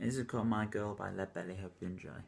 This is called My Girl by Lead Belly. Hope you enjoy.